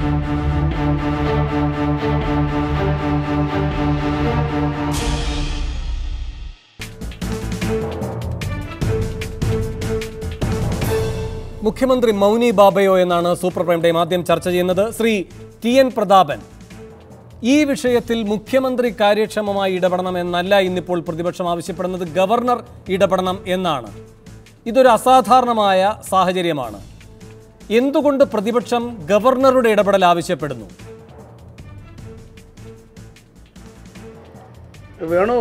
മുഖ്യമന്ത്രി മൗനി ബാബയോ എന്നാണ് super prime time ആദ്യം ചർച്ച ചെയ്യുന്നത്. ശ്രീ ടി എൻ പ്രതാപൻ ഈ വിഷയത്തിൽ മുഖ്യമന്ത്രി കാര്യക്ഷമമായി ഇടപെടണം എന്നല്ല ഇന്നിപ്പോൾ പ്രതിപക്ഷം ആവശ്യപ്പെടുന്നത്. ഗവർണർ ഇടപെടണം എന്നാണ്. ഇതൊരു അസാധാരണമായ സാഹചര്യമാണ്. എന്തുകൊണ്ട് പ്രതിപക്ഷം ഗവർണറുടെ ഇടപെടൽ ആവശ്യപ്പെടുന്നു? വേണു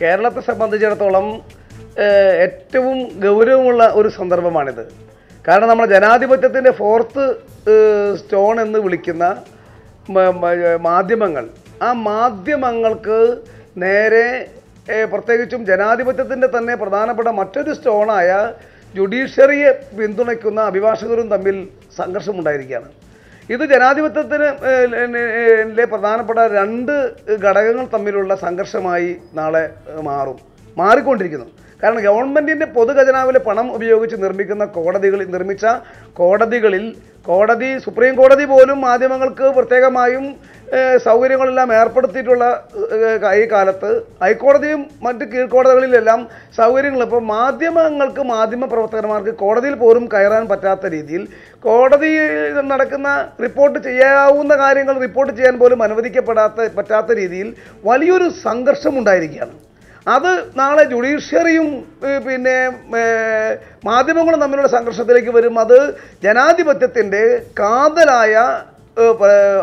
കേരളത്തെ സംബന്ധിച്ചിടത്തോളം ഏറ്റവും ഗൗരവമുള്ള ഒരു സന്ദർഭമാണിത്. കാരണം നമ്മുടെ ജനാധിപത്യത്തിന്റെ ഫോർത്ത് സ്റ്റോൺ എന്ന് വിളിക്കുന്ന മാധ്യമങ്ങൾ ആ മാധ്യമങ്ങൾക്ക് നേരെ പ്രത്യേകിച്ചും ജനാധിപത്യത്തിന്റെ തന്നെ പ്രധാനപ്പെട്ട മറ്റൊരു സ്റ്റോണായ ജുഡീഷ്യറിയെ പിന്തുണയ്ക്കുന്ന അഭിഭാഷകരും തമ്മിൽ സംഘർഷമുണ്ടായിരിക്കുകയാണ്. ഇത് ജനാധിപത്യത്തിന് പ്രധാനപ്പെട്ട രണ്ട് ഘടകങ്ങൾ തമ്മിലുള്ള സംഘർഷമായി നാളെ മാറും മാറിക്കൊണ്ടിരിക്കുന്നു. കാരണം ഗവൺമെന്റിന്റെ പൊതുഖജനാവിലെ പണം ഉപയോഗിച്ച് നിർമ്മിക്കുന്ന കോടതികളിൽ നിർമ്മിച്ച കോടതികളിൽ കോടതി സുപ്രീം കോടതി പോലും മാധ്യമങ്ങൾക്ക് പ്രത്യേകമായും സൗകര്യങ്ങളെല്ലാം ഏർപ്പെടുത്തിയിട്ടുള്ള ഈ കാലത്ത് ഹൈക്കോടതിയും മറ്റ് കീഴ്ക്കോടതികളിലെല്ലാം സൗകര്യങ്ങൾ. ഇപ്പോൾ മാധ്യമങ്ങൾക്ക് മാധ്യമ പ്രവർത്തകന്മാർക്ക് കോടതിയിൽ പോലും കയറാൻ പറ്റാത്ത രീതിയിൽ കോടതിയിൽ നടക്കുന്ന റിപ്പോർട്ട് ചെയ്യാവുന്ന കാര്യങ്ങൾ റിപ്പോർട്ട് ചെയ്യാൻ പോലും അനുവദിക്കപ്പെടാത്ത പറ്റാത്ത രീതിയിൽ വലിയൊരു സംഘർഷം ഉണ്ടായിരിക്കുകയാണ്. അത് നാളെ ജുഡീഷ്യറിയും പിന്നെ മാധ്യമങ്ങളും തമ്മിലുള്ള സംഘർഷത്തിലേക്ക് വരും. അത് ജനാധിപത്യത്തിന്റെ കാതലായ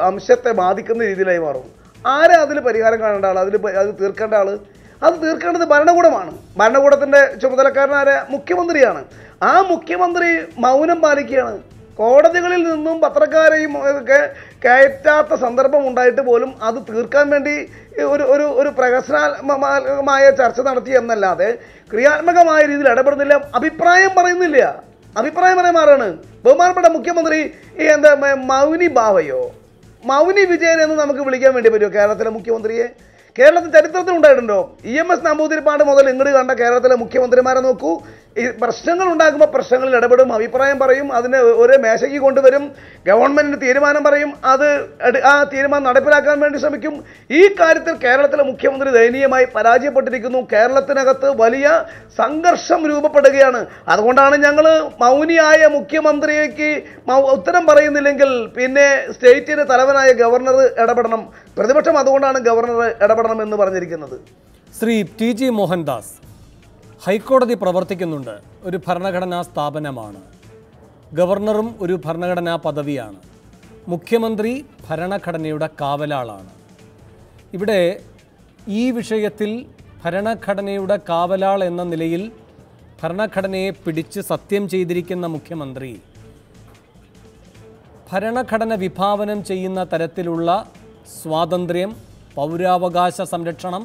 അംശത്തെ ബാധിക്കുന്ന രീതിയിലായി മാറും. ആരെ അതിൽ പരിഹാരം കാണേണ്ട ആൾ അതിൽ അത് തീർക്കേണ്ട ആൾ അത് തീർക്കേണ്ടത് ഭരണകൂടമാണ്. ഭരണകൂടത്തിന്റെ ചുമതലക്കാരനായ മുഖ്യമന്ത്രിയാണ്. ആ മുഖ്യമന്ത്രി മൗനം പാലിക്കുകയാണ്. കോടതികളിൽ നിന്നും പത്രക്കാരെയും ഒക്കെ കയറ്റാത്ത സന്ദർഭം ഉണ്ടായിട്ട് പോലും അത് തീർക്കാൻ വേണ്ടി ഒരു ഒരു ഒരു പ്രഹസനമായ ചർച്ച നടത്തി എന്നല്ലാതെ ക്രിയാത്മകമായ രീതിയിൽ ഇടപെടുന്നില്ല. അഭിപ്രായം പറയുന്നില്ല. അഭിപ്രായം പറയാൻ മാറാണ് ബഹുമാനപ്പെട്ട മുഖ്യമന്ത്രി എന്താ മൗനി ബാവയോ? മൗനി വിജയൻ എന്ന് നമുക്ക് വിളിക്കാൻ വേണ്ടി പറ്റുമോ കേരളത്തിലെ മുഖ്യമന്ത്രിയെ? കേരളത്തിൽ ചരിത്രത്തിൽ ഉണ്ടായിട്ടുണ്ടോ? ഇ എം എസ് നമ്പൂതിരിപ്പാട് മുതൽ ഇങ്ങോട്ട് കണ്ട കേരളത്തിലെ മുഖ്യമന്ത്രിമാരെ നോക്കൂ. ഈ പ്രശ്നങ്ങൾ ഉണ്ടാകുമ്പോൾ പ്രശ്നങ്ങളിൽ ഇടപെടും അഭിപ്രായം പറയും അതിനെ ഒരേ മേശയ്ക്ക് കൊണ്ടുവരും ഗവൺമെന്റിന് തീരുമാനം പറയും അത് ആ തീരുമാനം നടപ്പിലാക്കാൻ വേണ്ടി ശ്രമിക്കും. ഈ കാര്യത്തിൽ കേരളത്തിലെ മുഖ്യമന്ത്രി ദയനീയമായി പരാജയപ്പെട്ടിരിക്കുന്നു. കേരളത്തിനകത്ത് വലിയ സംഘർഷം രൂപപ്പെടുകയാണ്. അതുകൊണ്ടാണ് ഞങ്ങൾ മൗനിയായ മുഖ്യമന്ത്രിക്ക് ഉത്തരം പറയുന്നില്ലെങ്കിൽ പിന്നെ സ്റ്റേറ്റിന് തലവനായ ഗവർണർ ഇടപെടണം. പ്രതിപക്ഷം അതുകൊണ്ടാണ് ഗവർണർ ഇടപെടണം എന്ന് പറഞ്ഞിരിക്കുന്നത്. ശ്രീ ടി ജി മോഹൻദാസ് ഹൈക്കോടതി പ്രവർത്തിക്കുന്നുണ്ട്. ഒരു ഭരണഘടനാ സ്ഥാപനമാണ്. ഗവർണറും ഒരു ഭരണഘടനാ പദവിയാണ്. മുഖ്യമന്ത്രി ഭരണഘടനയുടെ കാവലാളാണ്. ഇവിടെ ഈ വിഷയത്തിൽ ഭരണഘടനയുടെ കാവലാൾ എന്ന നിലയിൽ ഭരണഘടനയെ പിടിച്ച് സത്യം ചെയ്തിരിക്കുന്ന മുഖ്യമന്ത്രി ഭരണഘടന വിഭാവനം ചെയ്യുന്ന തരത്തിലുള്ള സ്വാതന്ത്ര്യം പൗരാവകാശ സംരക്ഷണം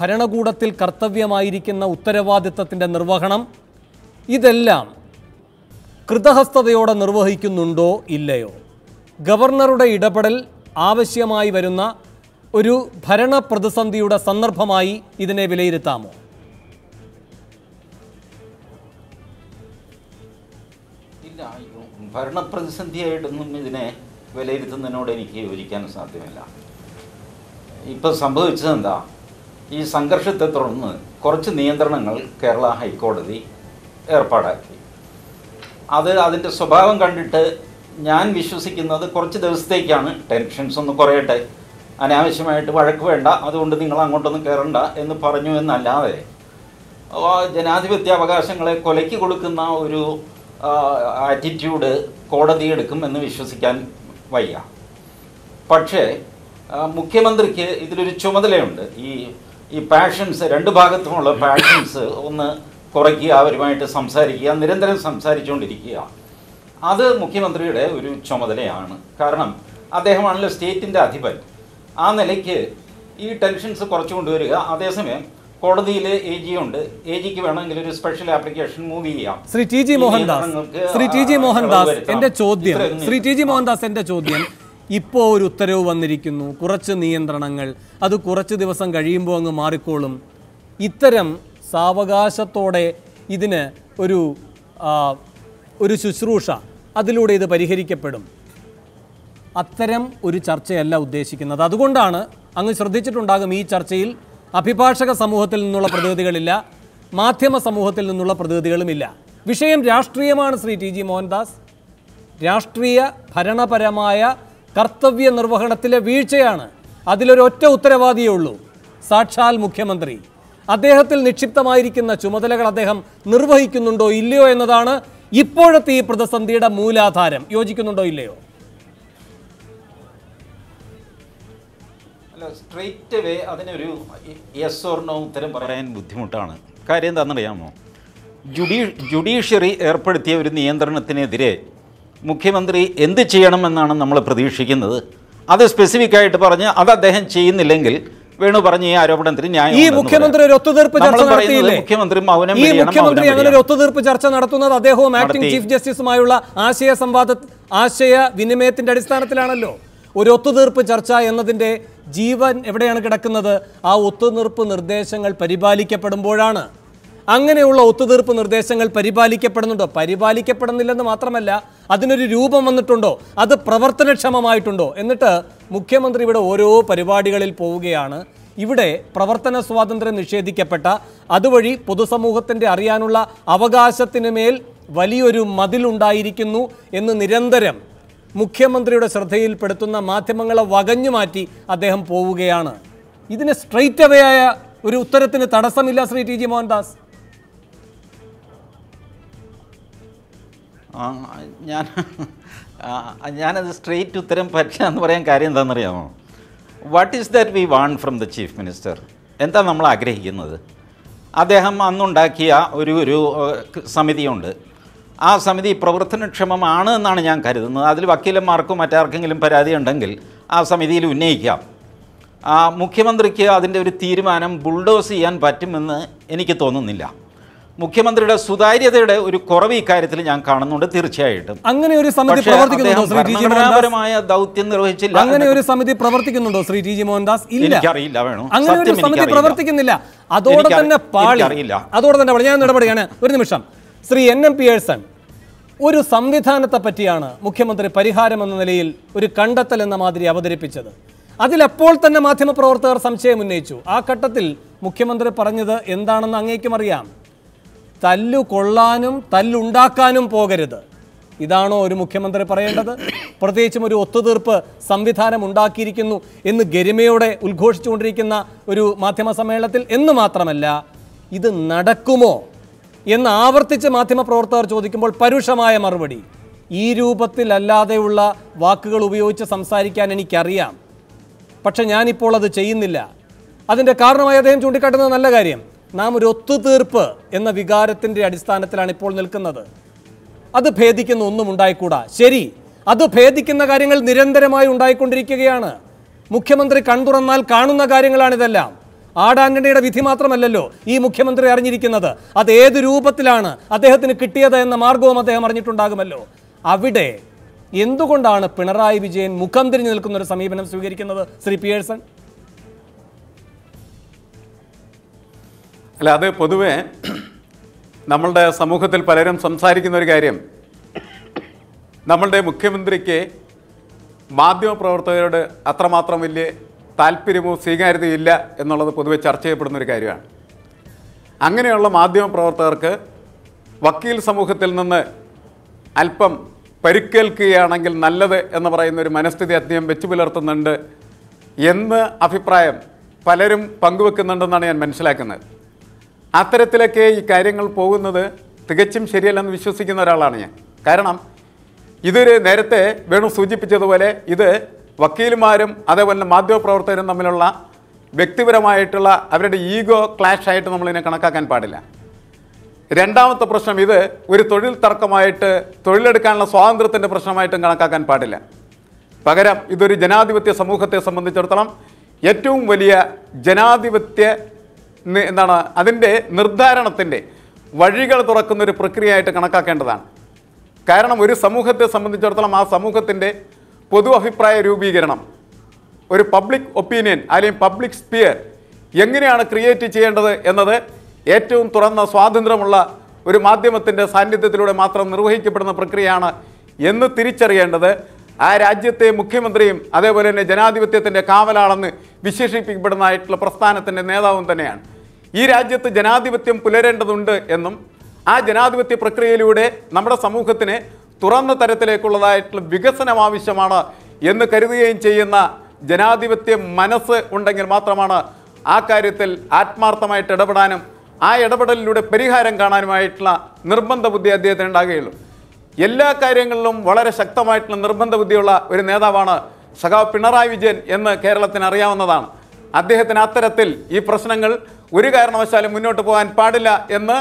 ഭരണകൂടത്തിൽ കർത്തവ്യമായിരിക്കുന്ന ഉത്തരവാദിത്തത്തിന്റെ നിർവഹണം ഇതെല്ലാം കൃതഹസ്തയോടെ നിർവഹിക്കുന്നുണ്ടോ ഇല്ലയോ? ഗവർണറുടെ ഇടപെടൽ ആവശ്യമായി വരുന്ന ഒരു ഭരണപ്രതിസന്ധിയുടെ സന്ദർഭമായി ഇതിനെ വിലയിരുത്താമോ? ഇല്ല ഭരണപ്രതിസന്ധിയായിട്ടൊന്നും ഇതിനെ വിലയിരുത്തുന്നതിനോട് എനിക്ക് യോജിക്കാൻ സാധ്യമല്ല. ഇപ്പം സംഭവിച്ചത് എന്താ? ഈ സംഘർഷത്തെ തുടർന്ന് കുറച്ച് നിയന്ത്രണങ്ങൾ കേരള ഹൈക്കോടതി ഏർപ്പാടാക്കി. അത് അതിന്റെ സ്വഭാവം കണ്ടിട്ട് ഞാൻ വിശ്വസിക്കുന്നത് കുറച്ച് ദിവസത്തേക്കാണ്. ടെൻഷൻസ് ഒന്ന് കുറയട്ടെ. അനാവശ്യമായിട്ട് വഴക്ക് വേണ്ട. അതുകൊണ്ട് നിങ്ങൾ അങ്ങോട്ടൊന്നും കയറണ്ട എന്ന് പറഞ്ഞു എന്നല്ലാതെ ജനാധിപത്യ അവകാശങ്ങളെ കൊലയ്ക്ക് കൊടുക്കുന്ന ഒരു ആറ്റിറ്റ്യൂഡ് കോടതി എടുക്കും എന്ന് വിശ്വസിക്കാൻ വയ്യ. പക്ഷേ മുഖ്യമന്ത്രിക്ക് ഇതിലൊരു ചുമതലയുണ്ട്. ഈ ഈ പാഷൻസ് രണ്ട് ഭാഗത്തുമുള്ള പാഷൻസ് ഒന്ന് കുറയ്ക്കുക അവരുമായിട്ട് സംസാരിക്കുക നിരന്തരം സംസാരിച്ചുകൊണ്ടിരിക്കുക. അത് മുഖ്യമന്ത്രിയുടെ ഒരു ചുമതലയാണ്. കാരണം അദ്ദേഹമാണല്ലോ സ്റ്റേറ്റിന്റെ അധിപൻ. ആ നിലയ്ക്ക് ഈ ടെൻഷൻസ് കുറച്ചു കൊണ്ടുവരിക അതേസമയം കോടതിയിൽ എ ജി ഉണ്ട്. എ ജിക്ക് വേണമെങ്കിൽ ഒരു സ്പെഷ്യൽ ആപ്ലിക്കേഷൻ മൂവ് ചെയ്യാം. Shri T G Mohandas. Shri T G Mohandas എന്റെ ചോദ്യം. ശ്രീ ടി ജി മോഹൻദാസ് എന്റെ ചോദ്യം. ഇപ്പോൾ ഒരു ഉത്തരവ് വന്നിരിക്കുന്നു. കുറച്ച് നിയന്ത്രണങ്ങൾ. അത് കുറച്ച് ദിവസം കഴിയുമ്പോൾ അങ്ങ് മാറിക്കോളും. ഇത്തരം സാവകാശത്തോടെ ഇതിന് ഒരു ഒരു ശുശ്രൂഷ അതിലൂടെ ഇത് പരിഹരിക്കപ്പെടും. അത്തരം ഒരു ചർച്ചയല്ല ഉദ്ദേശിക്കുന്നത്. അതുകൊണ്ടാണ് അങ്ങ് ശ്രദ്ധിച്ചിട്ടുണ്ടാകും ഈ ചർച്ചയിൽ അഭിഭാഷക സമൂഹത്തിൽ നിന്നുള്ള പ്രതിനിധികളില്ല മാധ്യമ സമൂഹത്തിൽ നിന്നുള്ള പ്രതിനിധികളുമില്ല. വിഷയം രാഷ്ട്രീയമാണ് ശ്രീ ടി ജി മോഹൻദാസ്. രാഷ്ട്രീയ ഭരണപരമായ കർത്തവ്യ നിർവഹണത്തിലെ വീഴ്ചയാണ് അതിലൊരു ഒറ്റ ഉത്തരവാദിയേ ഉള്ളൂ. സാക്ഷാൽ മുഖ്യമന്ത്രി. അദ്ദേഹത്തിൽ നിക്ഷിപ്തമായിരിക്കുന്ന ചുമതലകൾ അദ്ദേഹം നിർവഹിക്കുന്നുണ്ടോ ഇല്ലയോ എന്നതാണ് ഇപ്പോഴത്തെ ഈ പ്രതിസന്ധിയുടെ മൂലാധാരം. യോജിക്കുന്നുണ്ടോ ഇല്ലയോ? അല്ല സ്ട്രെയിറ്റ് വേ അതിനൊരു യെസ് ഓർണോ നോ ഉത്തരം പറയാൻ ബുദ്ധിമുട്ടാണ്. കാര്യം എന്താണെന്നറിയാമോ? ജുഡീ ജുഡീഷ്യറി ഏർപ്പെടുത്തിയ ഒരു നിയന്ത്രണത്തിനെതിരെ മുഖ്യമന്ത്രി എന്ത് ചെയ്യണമെന്നാണ് നമ്മൾ പ്രതീക്ഷിക്കുന്നത്? അത് സ്പെസിഫിക് ആയിട്ട് പറഞ്ഞ് അത് അദ്ദേഹം ചെയ്യുന്നില്ലെങ്കിൽ വേണു പറഞ്ഞ ഈ ആരോപണത്തിന് ന്യായം ഈ മുഖ്യമന്ത്രി ഒരു ഒത്തുതീർപ്പ് ചർച്ച നടത്തിയില്ലേ? മുഖ്യമന്ത്രി മൗനം ഈ മുഖ്യമന്ത്രി മൗനം അങ്ങനെ ഒരു ഒത്തുതീർപ്പ് ചർച്ച നടത്തുന്നത് അദ്ദേഹവും ആക്ടിംഗ്. ചീഫ് ജസ്റ്റിസുമായുള്ള ആശയ സംവാദ ആശയ വിനിമയത്തിന്റെ അടിസ്ഥാനത്തിലാണല്ലോ. ഒരു ഒത്തുതീർപ്പ് ചർച്ച എന്നതിന്റെ ജീവൻ എവിടെയാണ് കിടക്കുന്നത്? ആ ഒത്തുതീർപ്പ് നിർദ്ദേശങ്ങൾ പരിപാലിക്കപ്പെടുമ്പോഴാണ്. അങ്ങനെയുള്ള ഒത്തുതീർപ്പ് നിർദ്ദേശങ്ങൾ പരിപാലിക്കപ്പെടുന്നുണ്ടോ? പരിപാലിക്കപ്പെടുന്നില്ലെന്ന് മാത്രമല്ല അതിനൊരു രൂപം വന്നിട്ടുണ്ടോ? അത് പ്രവർത്തനക്ഷമമായിട്ടുണ്ടോ? എന്നിട്ട് മുഖ്യമന്ത്രി ഇവിടെ ഓരോ പരിപാടികളിൽ പോവുകയാണ്. ഇവിടെ പ്രവർത്തന സ്വാതന്ത്ര്യം നിഷേധിക്കപ്പെട്ട അതുവഴി പൊതുസമൂഹത്തിന്റെ അറിയാനുള്ള അവകാശത്തിന് മേൽ വലിയൊരു മതിലുണ്ടായിരിക്കുന്നു എന്ന് നിരന്തരം മുഖ്യമന്ത്രിയുടെ ശ്രദ്ധയിൽപ്പെടുത്തുന്ന മാധ്യമങ്ങളെ വകഞ്ഞു മാറ്റി അദ്ദേഹം പോവുകയാണ്. ഇതിന് സ്ട്രെയിറ്റ് അവേ ആയ ഒരു ഉത്തരത്തിന് തടസ്സമില്ല ശ്രീ ടി ജി മോഹൻദാസ്. ഞാൻ ഞാനത് സ്ട്രെയിറ്റ് ഉത്തരം പറ്റില്ല എന്ന് പറയാൻ കാര്യം എന്താണെന്നറിയാമോ? What is that we want from the chief minister എന്താ നമ്മൾ ആഗ്രഹിക്കുന്നത്? അദ്ദേഹം അന്നുണ്ടാക്കിയ ഒരു ഒരു സമിതിയുണ്ട്. ആ സമിതി പ്രവർത്തനക്ഷമമാണ് എന്നാണ് ഞാൻ കരുതുന്നത്. അതിൽ വക്കീലന്മാർക്കോ മറ്റാർക്കെങ്കിലും പരാതി ഉണ്ടെങ്കിൽ ആ സമിതിയിൽ ഉന്നയിക്കാം. മുഖ്യമന്ത്രിക്ക് അതിന്റെ ഒരു തീരുമാനം ബുൾഡോസ് ചെയ്യാൻ പറ്റുമെന്ന് എനിക്ക് തോന്നുന്നില്ല. മുഖ്യമന്ത്രിയുടെ സുതാര്യതയുടെ ഒരു കുറവ് ഇക്കാര്യത്തിൽ ഞാൻ കാണുന്നുണ്ട് തീർച്ചയായിട്ടും. അങ്ങനെ ഒരു സമിതി ജി ഭരണഘടനാപരമായ ദൗത്യം നിർവഹിച്ചില്ല. അങ്ങനെ ഒരു സമിതി പ്രവർത്തിക്കുന്നുണ്ടോ ശ്രീ ടി ജി മോഹൻദാസ്? ഇല്ല. എനിക്കറിയില്ല വേണോ. അങ്ങനെ ഒരു സമിതി പ്രവർത്തിക്കുന്നില്ല. അതോടെ തന്നെ പാളി. അറിയില്ല അതോടെ തന്നെ ഞാൻ നടപടിയാണ്. ഒരു നിമിഷം. ശ്രീ എൻ എം പിയേഴ്സൺ ഒരു സംവിധാനത്തെ പറ്റിയാണ് മുഖ്യമന്ത്രി പരിഹാരം എന്ന നിലയിൽ ഒരു കണ്ടെത്തൽ എന്ന മാതിരി അവതരിപ്പിച്ചത്. അതിലപ്പോൾ തന്നെ മാധ്യമപ്രവർത്തകർ സംശയം ഉന്നയിച്ചു? ആ ഘട്ടത്തിൽ മുഖ്യമന്ത്രി പറഞ്ഞത് എന്താണെന്ന് അങ്ങേക്കും അറിയാം. തല്ലു കൊള്ളാനും തല്ലുണ്ടാക്കാനും പോകരുത്. ഇതാണോ ഒരു മുഖ്യമന്ത്രി പറയേണ്ടത്? പ്രത്യേകിച്ചും ഒരു ഒത്തുതീർപ്പ് സംവിധാനം ഉണ്ടാക്കിയിരിക്കുന്നു എന്ന് ഗരിമയോടെ ഉദ്ഘോഷിച്ചുകൊണ്ടിരിക്കുന്ന ഒരു മാധ്യമ സമ്മേളനത്തിൽ എന്ന് മാത്രമല്ല ഇത് നടക്കുമോ എന്ന് ആവർത്തിച്ച് മാധ്യമപ്രവർത്തകർ ചോദിക്കുമ്പോൾ പരുഷമായ മറുപടി. ഈ രൂപത്തിലല്ലാതെയുള്ള വാക്കുകൾ ഉപയോഗിച്ച് സംസാരിക്കാൻ എനിക്കറിയാം. പക്ഷെ ഞാനിപ്പോൾ അത് ചെയ്യുന്നില്ല. അതിന്റെ കാരണമായി അദ്ദേഹം ചൂണ്ടിക്കാട്ടുന്നത് നല്ല കാര്യം. നാം ഒരു ഒത്തുതീർപ്പ് എന്ന വികാരത്തിന്റെ അടിസ്ഥാനത്തിലാണ് ഇപ്പോൾ നിൽക്കുന്നത്. അത് ഭേദിക്കുന്ന ഒന്നും ഉണ്ടായിക്കൂടാ. ശരി അത് ഭേദിക്കുന്ന കാര്യങ്ങൾ നിരന്തരമായി ഉണ്ടായിക്കൊണ്ടിരിക്കുകയാണ്. മുഖ്യമന്ത്രി കൺതുറന്നാൽ കാണുന്ന കാര്യങ്ങളാണിതെല്ലാം. ആടാന്റണിയുടെ വിധി മാത്രമല്ലല്ലോ ഈ മുഖ്യമന്ത്രി അറിഞ്ഞിരിക്കുന്നത്. അത് ഏത് രൂപത്തിലാണ് അദ്ദേഹത്തിന് കിട്ടിയത് എന്ന മാർഗവും അദ്ദേഹം അറിഞ്ഞിട്ടുണ്ടാകുമല്ലോ. അവിടെ എന്തുകൊണ്ടാണ് പിണറായി വിജയൻ മുഖം തിരിഞ്ഞു നിൽക്കുന്ന ഒരു സമീപനം സ്വീകരിക്കുന്നത്? ശ്രീ പിയേഴ്സൺ അല്ല അത് പൊതുവെ നമ്മളുടെ സമൂഹത്തിൽ പലരും സംസാരിക്കുന്ന ഒരു കാര്യം. നമ്മളുടെ മുഖ്യമന്ത്രിക്ക് മാധ്യമപ്രവർത്തകരോട് അത്രമാത്രം വലിയ താല്പര്യമോ സ്വീകാര്യതയോ ഇല്ല എന്നുള്ളത് പൊതുവെ ചർച്ച ചെയ്യപ്പെടുന്ന ഒരു കാര്യമാണ്. അങ്ങനെയുള്ള മാധ്യമപ്രവർത്തകർക്ക് വക്കീൽ സമൂഹത്തിൽ നിന്ന് അല്പം പരുക്കേൽക്കുകയാണെങ്കിൽ നല്ലത് എന്ന് പറയുന്ന ഒരു മനസ്ഥിതി അദ്ദേഹം വെച്ചു പുലർത്തുന്നുണ്ട് എന്ന് അഭിപ്രായം പലരും പങ്കുവെക്കുന്നുണ്ടെന്നാണ് ഞാൻ മനസ്സിലാക്കുന്നത്. അത്തരത്തിലൊക്കെ ഈ കാര്യങ്ങൾ പോകുന്നത് തികച്ചും ശരിയല്ലെന്ന് വിശ്വസിക്കുന്ന ഒരാളാണ് ഞാൻ. കാരണം ഇതൊരു നേരത്തെ വേണു സൂചിപ്പിച്ചതുപോലെ ഇത് വക്കീലുമാരും അതേപോലെ മാധ്യമപ്രവർത്തകരും തമ്മിലുള്ള വ്യക്തിപരമായിട്ടുള്ള അവരുടെ ഈഗോ ക്ലാഷ് ആയിട്ട് നമ്മളിതിനെ കണക്കാക്കാൻ പാടില്ല. രണ്ടാമത്തെ പ്രശ്നം ഇത് ഒരു തൊഴിൽ തർക്കമായിട്ട് തൊഴിലെടുക്കാനുള്ള സ്വാതന്ത്ര്യത്തിന്റെ പ്രശ്നമായിട്ടും കണക്കാക്കാൻ പാടില്ല. പകരം ഇതൊരു ജനാധിപത്യ സമൂഹത്തെ സംബന്ധിച്ചിടത്തോളം ഏറ്റവും വലിയ ജനാധിപത്യ എന്താണ് അതിന്റെ നിർദ്ധാരണത്തിന്റെ വഴികൾ തുറക്കുന്ന ഒരു പ്രക്രിയയായിട്ട് കണക്കാക്കേണ്ടതാണ്. കാരണം ഒരു സമൂഹത്തെ സംബന്ധിച്ചിടത്തോളം ആ സമൂഹത്തിന്റെ പൊതു അഭിപ്രായ രൂപീകരണം ഒരു പബ്ലിക് ഒപ്പീനിയൻ അല്ലെങ്കിൽ പബ്ലിക് സ്പിയർ എങ്ങനെയാണ് ക്രിയേറ്റ് ചെയ്യേണ്ടത് എന്നത് ഏറ്റവും തുറന്ന സ്വാതന്ത്ര്യമുള്ള ഒരു മാധ്യമത്തിന്റെ സാന്നിധ്യത്തിലൂടെ മാത്രം നിർവഹിക്കപ്പെടുന്ന പ്രക്രിയയാണ് എന്ന് തിരിച്ചറിയേണ്ടത് ആ രാജ്യത്തെ മുഖ്യമന്ത്രിയും അതേപോലെ തന്നെ ജനാധിപത്യത്തിന്റെ കാവലാളെന്ന് വിശേഷിപ്പിക്കപ്പെടുന്നതായിട്ടുള്ള പ്രസ്ഥാനത്തിന്റെ നേതാവും തന്നെയാണ്. ഈ രാജ്യത്ത് ജനാധിപത്യം പുലരേണ്ടതുണ്ട് എന്നും ആ ജനാധിപത്യ പ്രക്രിയയിലൂടെ നമ്മുടെ സമൂഹത്തിന് തുറന്ന തരത്തിലേക്കുള്ളതായിട്ടുള്ള വികസനം ആവശ്യമാണ് എന്ന് കരുതുകയും ചെയ്യുന്ന ജനാധിപത്യ മനസ്സ് ഉണ്ടെങ്കിൽ മാത്രമാണ് ആ കാര്യത്തിൽ ആത്മാർത്ഥമായിട്ട് ഇടപെടാനും ആ ഇടപെടലിലൂടെ പരിഹാരം കാണാനുമായിട്ടുള്ള നിർബന്ധ ബുദ്ധി അദ്ദേഹത്തിന് ഉണ്ടാകുകയുള്ളൂ. എല്ലാ കാര്യങ്ങളിലും വളരെ ശക്തമായിട്ടുള്ള നിർബന്ധ ബുദ്ധിയുള്ള ഒരു നേതാവാണ് സഖാവ് പിണറായി വിജയൻ എന്ന് കേരളത്തിന് അറിയാവുന്നതാണ്. അദ്ദേഹത്തിന് അത്തരത്തിൽ ഈ പ്രശ്നങ്ങൾ ഒരു കാരണവശാലും മുന്നോട്ട് പോകാൻ പാടില്ല എന്ന്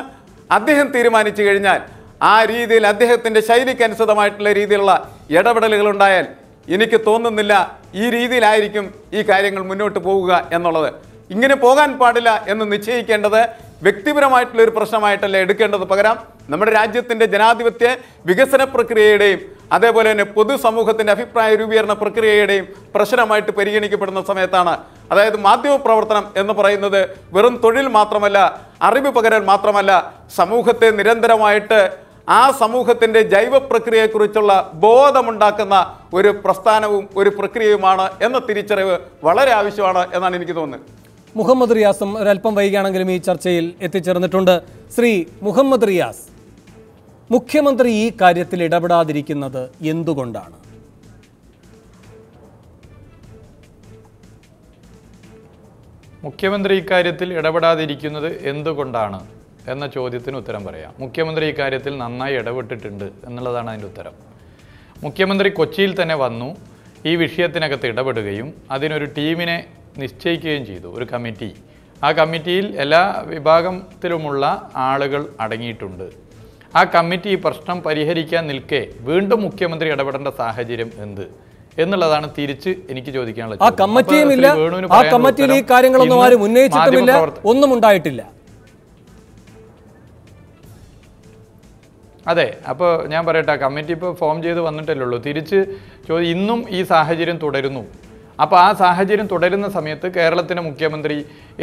അദ്ദേഹം തീരുമാനിച്ചു കഴിഞ്ഞാൽ ആ രീതിയിൽ അദ്ദേഹത്തിന്റെ ശൈലിക്ക് അനുസൃതമായിട്ടുള്ള രീതിയിലുള്ള ഇടപെടലുകൾ ഉണ്ടായാൽ എനിക്ക് തോന്നുന്നില്ല ഈ രീതിയിലായിരിക്കും ഈ കാര്യങ്ങൾ മുന്നോട്ട് പോവുക എന്നുള്ളത്. ഇങ്ങനെ പോകാൻ പാടില്ല എന്ന് നിശ്ചയിക്കേണ്ടത് വ്യക്തിപരമായിട്ടുള്ള ഒരു പ്രശ്നമായിട്ടല്ല എടുക്കേണ്ടത്? പകരം നമ്മുടെ രാജ്യത്തിന്റെ ജനാധിപത്യ വികസന പ്രക്രിയയുടെയും അതേപോലെ തന്നെ പൊതുസമൂഹത്തിന്റെ അഭിപ്രായ രൂപീകരണ പ്രക്രിയയുടെയും പ്രശ്നമായിട്ട് പരിഗണിക്കപ്പെടുന്ന സമയത്താണ്. അതായത് മാധ്യമ പ്രവർത്തനം എന്ന് പറയുന്നത് വെറും തൊഴിൽ മാത്രമല്ല അറിവ് പകരൽ മാത്രമല്ല സമൂഹത്തെ നിരന്തരമായിട്ട് ആ സമൂഹത്തിന്റെ ജൈവ പ്രക്രിയയെക്കുറിച്ചുള്ള ബോധമുണ്ടാക്കുന്ന ഒരു പ്രസ്ഥാനവും ഒരു പ്രക്രിയയുമാണ് എന്ന തിരിച്ചറിവ് വളരെ ആവശ്യമാണ് എന്നാണ് എനിക്ക് തോന്നുന്നത്. മുഹമ്മദ് റിയാസും ഒരല്പം വൈകിയാണെങ്കിലും ഈ ചർച്ചയിൽ എത്തിച്ചേർന്നിട്ടുണ്ട്. ശ്രീ മുഹമ്മദ് റിയാസ് മുഖ്യമന്ത്രി ഈ കാര്യത്തിൽ ഇടപെടാതിരിക്കുന്നത് എന്തുകൊണ്ടാണ്? മുഖ്യമന്ത്രി ഇക്കാര്യത്തിൽ ഇടപെടാതിരിക്കുന്നത് എന്തുകൊണ്ടാണ് എന്ന ചോദ്യത്തിന് ഉത്തരം പറയാം. മുഖ്യമന്ത്രി ഇക്കാര്യത്തിൽ നന്നായി ഇടപെട്ടിട്ടുണ്ട് എന്നുള്ളതാണ് അതിന്റെ ഉത്തരം. മുഖ്യമന്ത്രി കൊച്ചിയിൽ തന്നെ വന്നു ഈ വിഷയത്തിനകത്ത് ഇടപെടുകയും അതിനൊരു ടീമിനെ നിശ്ചയിക്കുകയും ചെയ്തു ഒരു കമ്മിറ്റി. ആ കമ്മിറ്റിയിൽ എല്ലാ വിഭാഗത്തിലുമുള്ള ആളുകൾ അടങ്ങിയിട്ടുണ്ട്. ആ കമ്മിറ്റി ഈ പ്രശ്നം പരിഹരിക്കാൻ നിൽക്കെ വീണ്ടും മുഖ്യമന്ത്രി ഇടപെടേണ്ട സാഹചര്യം എന്ത് എന്നുള്ളതാണ് തിരിച്ച് എനിക്ക് ചോദിക്കാനുള്ളത്. ആ. കമ്മിറ്റിയും ഇല്ല. ആ കമ്മിറ്റിയിൽ ഈ കാര്യങ്ങളൊന്നും ആരും ഉന്നയിച്ചിട്ടുമില്ല. ഒന്നും ഉണ്ടായിട്ടില്ല. അതെ അപ്പോൾ ഞാൻ പറയട്ടെ കമ്മിറ്റി ഇപ്പോൾ ഫോം ചെയ്ത് വന്നിട്ടല്ലേ ഉള്ളൂ. തിരിച്ച് ചോദി ഇന്നും ഈ സാഹചര്യം തുടരുന്നു. അപ്പോൾ ആ സാഹചര്യം തുടരുന്ന സമയത്ത് കേരളത്തിന്റെ മുഖ്യമന്ത്രി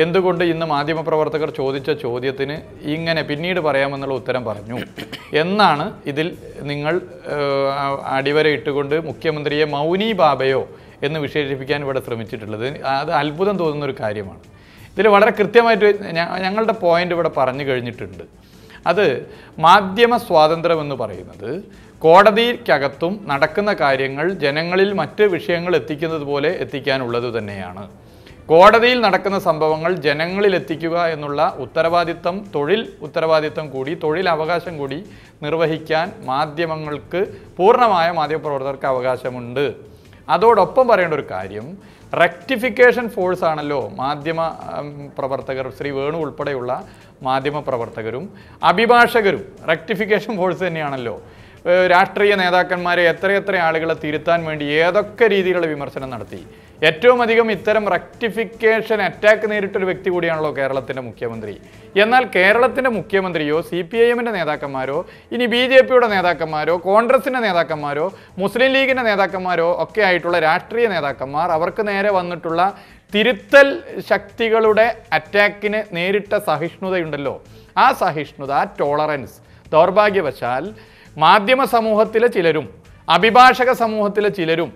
എന്തുകൊണ്ട് ഇന്ന് മാധ്യമപ്രവർത്തകർ ചോദിച്ച ചോദ്യത്തിന് ഇങ്ങനെ പിന്നീട് പറയാമെന്നുള്ള ഉത്തരം പറഞ്ഞു? എന്നാണ് ഇതിൽ നിങ്ങൾ അടിവരയിട്ടുകൊണ്ട് മുഖ്യമന്ത്രിയെ മൗനി ബാബയോ എന്ന് വിശേഷിപ്പിക്കാൻ ഇവിടെ ശ്രമിച്ചിട്ടുള്ളത്. അത് അത്ഭുതം തോന്നുന്ന ഒരു കാര്യമാണ്. ഇതിൽ വളരെ കൃത്യമായിട്ട് ഞങ്ങളുടെ പോയിന്റ് ഇവിടെ പറഞ്ഞു കഴിഞ്ഞിട്ടുണ്ട്. അത് മാധ്യമ സ്വാതന്ത്ര്യം എന്ന് പറയുന്നത് കോടതിക്കകത്തും നടക്കുന്ന കാര്യങ്ങൾ ജനങ്ങളിൽ മറ്റ് വിഷയങ്ങൾ എത്തിക്കുന്നത് പോലെ എത്തിക്കാനുള്ളത് തന്നെയാണ്. കോടതിയിൽ നടക്കുന്ന സംഭവങ്ങൾ ജനങ്ങളിൽ എത്തിക്കുക എന്നുള്ള ഉത്തരവാദിത്തം തൊഴിൽ ഉത്തരവാദിത്തം കൂടി തൊഴിൽ അവകാശം കൂടി നിർവഹിക്കാൻ മാധ്യമങ്ങൾക്ക് പൂർണമായ മാധ്യമപ്രവർത്തകർക്ക് അവകാശമുണ്ട്. അതോടൊപ്പം പറയേണ്ട ഒരു കാര്യം റെക്ടിഫിക്കേഷൻ ഫോഴ്സ് ആണല്ലോ മാധ്യമ പ്രവർത്തകർ ശ്രീ വേണു ഉൾപ്പെടെയുള്ള മാധ്യമ പ്രവർത്തകരും അഭിഭാഷകരും. റെക്ടിഫിക്കേഷൻ ഫോഴ്സ് തന്നെയാണല്ലോ. രാഷ്ട്രീയ നേതാക്കന്മാരെ എത്രയെത്ര ആളുകളെ തിരുത്താൻ വേണ്ടി ഏതൊക്കെ രീതിയിലുള്ള വിമർശനം നടത്തി. ഏറ്റവും അധികം ഇത്തരം റെക്ടിഫിക്കേഷൻ അറ്റാക്ക് നേരിട്ടൊരു വ്യക്തി കൂടിയാണല്ലോ കേരളത്തിന്റെ മുഖ്യമന്ത്രി. എന്നാൽ കേരളത്തിന്റെ മുഖ്യമന്ത്രിയോ സി പി ഐ എമ്മിന്റെ നേതാക്കന്മാരോ ഇനി ബി ജെ പിയുടെ നേതാക്കന്മാരോ കോൺഗ്രസിന്റെ നേതാക്കന്മാരോ മുസ്ലിം ലീഗിന്റെ നേതാക്കന്മാരോ ഒക്കെ ആയിട്ടുള്ള രാഷ്ട്രീയ നേതാക്കന്മാർ അവർക്ക് നേരെ വന്നിട്ടുള്ള തിരുത്തൽ ശക്തികളുടെ അറ്റാക്കിന് നേരിട്ട സഹിഷ്ണുതയുണ്ടല്ലോ. ആ സഹിഷ്ണുത ടോളറൻസ് ദൗർഭാഗ്യവശാൽ മാധ്യമ സമൂഹത്തിലെ ചിലരും അഭിഭാഷക സമൂഹത്തിലെ ചിലരും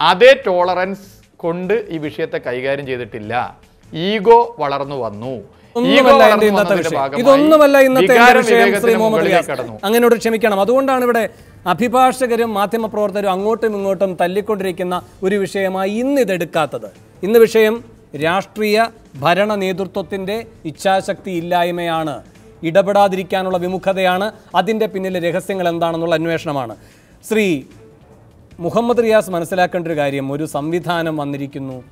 അതേ ടോളറൻസ് കൊണ്ട് ഈ വിഷയത്തെ കൈകാര്യം ചെയ്തിട്ടില്ല. ഈഗോ വളർന്നു വന്നു. ഇതൊന്നുമല്ല ഇന്നത്തെ അങ്ങനോട് ക്ഷമിക്കണം. അതുകൊണ്ടാണ് ഇവിടെ അഭിഭാഷകരും മാധ്യമപ്രവർത്തകരും അങ്ങോട്ടും ഇങ്ങോട്ടും തല്ലിക്കൊണ്ടിരിക്കുന്ന ഒരു വിഷയമായി ഇന്ന് ഇതെടുക്കാത്തത് ഇന്ന് വിഷയം രാഷ്ട്രീയ ഭരണ നേതൃത്വത്തിന്റെ ഇച്ഛാശക്തി ഇല്ലായ്മയാണ്. ഇടപെടാതിരിക്കാനുള്ള വിമുഖതയാണ്. അതിന്റെ പിന്നിലെ രഹസ്യങ്ങൾ എന്താണെന്നുള്ള അന്വേഷണമാണ്. ശ്രീ മുഹമ്മദ് റിയാസ് മനസ്സിലാക്കേണ്ട ഒരു കാര്യം ഒരു സംവിധാനം വന്നിരിക്കുന്നു.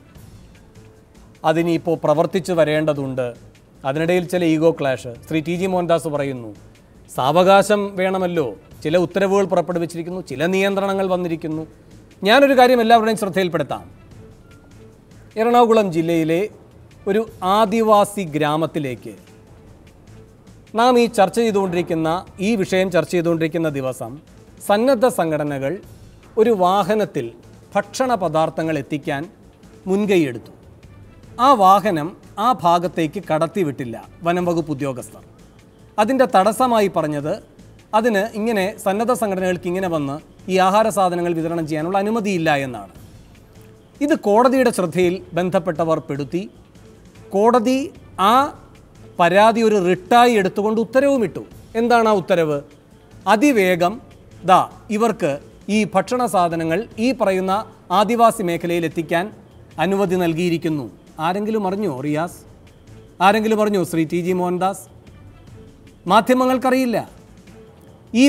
അതിനിപ്പോൾ പ്രവർത്തിച്ചു വരേണ്ടതുണ്ട്. അതിനിടയിൽ ചില ego clash. Shri T G Mohandas പറയുന്നു സാവകാശം വേണമല്ലോ. ചില ഉത്തരവുകൾ പുറപ്പെടുവിച്ചിരിക്കുന്നു ചില നിയന്ത്രണങ്ങൾ വന്നിരിക്കുന്നു. ഞാനൊരു കാര്യം എല്ലാവരുടെയും ശ്രദ്ധയിൽപ്പെടുത്താം. എറണാകുളം ജില്ലയിലെ ഒരു ആദിവാസി ഗ്രാമത്തിലേക്ക് നാം ഈ ചർച്ച ചെയ്തുകൊണ്ടിരിക്കുന്ന ഈ വിഷയം ചർച്ച ചെയ്തുകൊണ്ടിരിക്കുന്ന ദിവസം സന്നദ്ധ സംഘടനകൾ ഒരു വാഹനത്തിൽ ഭക്ഷണ പദാർത്ഥങ്ങൾ എത്തിക്കാൻ മുൻകൈയെടുത്തു. ആ വാഹനം ആ ഭാഗത്തേക്ക് കടത്തിവിട്ടില്ല വനം വകുപ്പ് ഉദ്യോഗസ്ഥർ. അതിന്റെ തടസ്സമായി പറഞ്ഞത് അതിന് ഇങ്ങനെ സന്നദ്ധ സംഘടനകൾക്ക് ഇങ്ങനെ വന്ന് ഈ ആഹാര സാധനങ്ങൾ വിതരണം ചെയ്യാനുള്ള അനുമതിയില്ല എന്നാണ്. ഇത് കോടതിയുടെ ശ്രദ്ധയിൽ ബന്ധപ്പെട്ടവർ പെടുത്തി കോടതി ആ പരാതി ഒരു റിട്ടായി എടുത്തുകൊണ്ട് ഉത്തരവും ഇട്ടു എന്താണ് ആ ഉത്തരവ്? അതിവേഗം ദാ ഇവർക്ക് ഈ ഭക്ഷണ സാധനങ്ങൾ ഈ പറയുന്ന ആദിവാസി മേഖലയിൽ എത്തിക്കാൻ അനുമതി നൽകിയിരിക്കുന്നു. ആരെങ്കിലും അറിഞ്ഞോ റിയാസ്? ആരെങ്കിലും അറിഞ്ഞോ ശ്രീ ടി ജി മോഹൻദാസ്? മാധ്യമങ്ങൾക്കറിയില്ല. ഈ